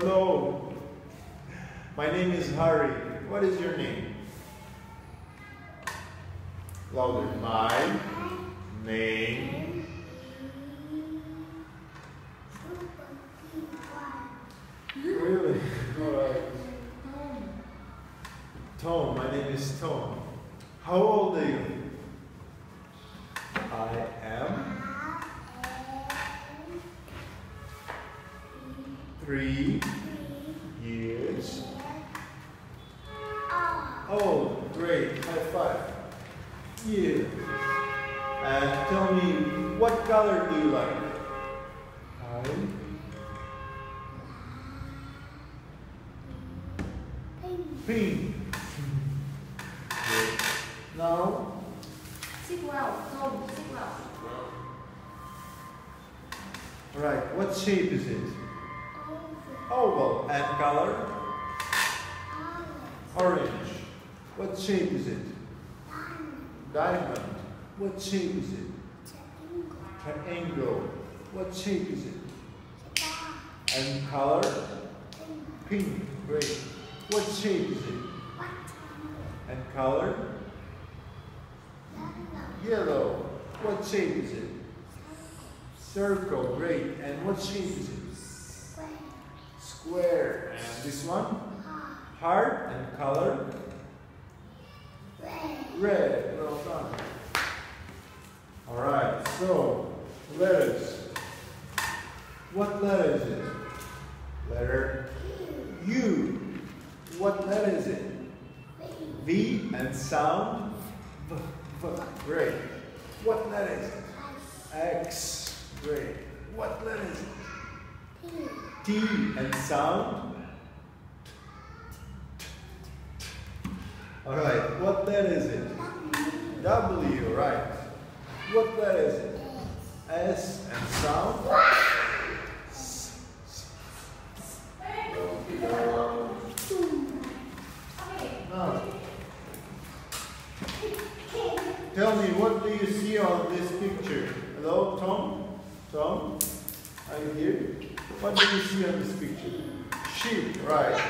Hello. My name is Harry. What is your name? Louder. My name. Really? Alright. Tom. My name is Tom. How old are you? Three years old. Great. High five. Yeah. Uh, and tell me, what color do you like? I pink. Good. Now, Sit well, Tom, sit well. right, what shape is it? And color? Orange. What shape is it? Diamond. What shape is it? Triangle. What shape is it? And color? Pink. Great. What shape is it? And color? Yellow. What shape is it? Circle. Great. And what shape is it? Square. And this one? Heart. And color? Red. Well done. Alright, so letters. What letter is it? Letter U. What letter is it? V and sound? V, v. Great. What letter is it? X. Great. What letter is it? T and sound? Alright, what letter is it? W, right. What letter is it? S and sound? Now, tell me, what do you see on this picture? Hello, Tom? Tom? Are you here? What do you see on this picture? Sheep, right.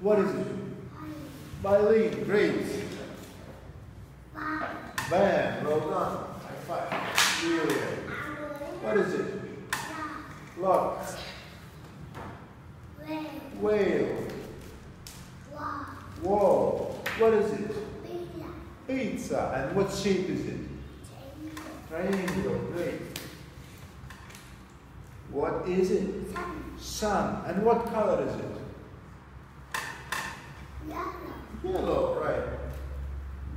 What is it? Violin, great. Band, well done. High five. Brilliant. What is it? Lock. Whale. Wall. What is it? Pizza. And what shape is it? Triangle. Great. What is it? Sun. And what color is it? Yellow. Yellow, right.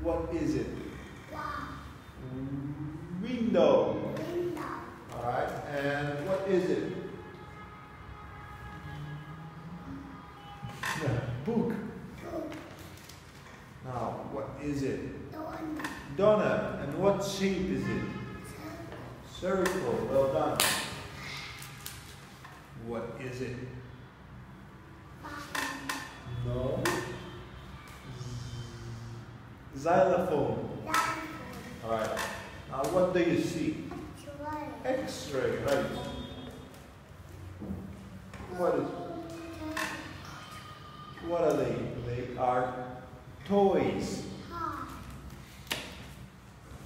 What is it? Window. Window. Alright. And what is it? Book. book. Now, what is it? Donut. And what shape is it? Circle. Well done. Is it? No. Xylophone. Alright. Now, what do you see? X-ray, right? What is? What are they? They are toys.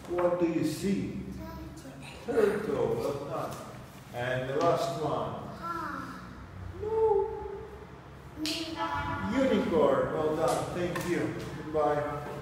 What do you see? Turtle. Done. And the last one. No. Unicorn. Well done. Thank you. Goodbye.